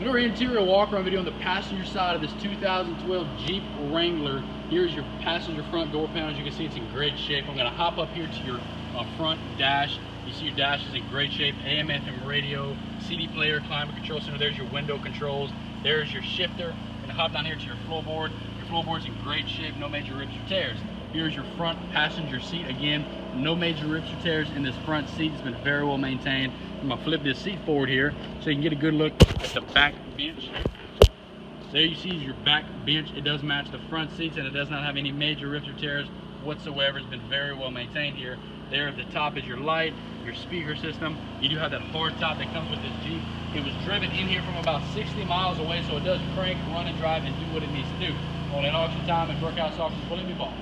Your interior walk around video on the passenger side of this 2012 Jeep Wrangler. Here's your passenger front door panel. As you can see, it's in great shape. I'm gonna hop up here to your uh, front dash. You see your dash is in great shape. AM, FM radio, CD player, climate control center. There's your window controls. There's your shifter. Gonna hop down here to your floorboard. Your floorboard's in great shape, no major rips or tears. Here's your front passenger seat. Again, no major rips or tears in this front seat. It's been very well maintained. I'm gonna flip this seat forward here so you can get a good look at the back bench. There you see is your back bench. It does match the front seats and it does not have any major rips or tears whatsoever. It's been very well maintained here. There at the top is your light, your speaker system. You do have that hard top that comes with this Jeep. It was driven in here from about 60 miles away, so it does crank, run, and drive, and do what it needs to do. Only an auction time at Brookhouse Auctions will it be bought.